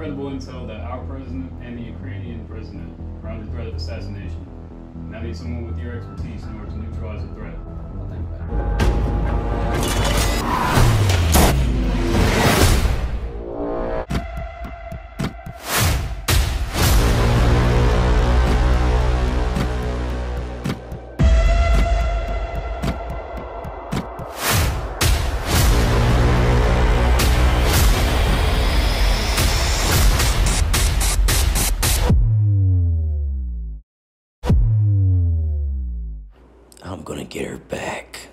credible intel that our president and the Ukrainian president are under threat of assassination. And I need someone with your expertise I'm gonna get her back.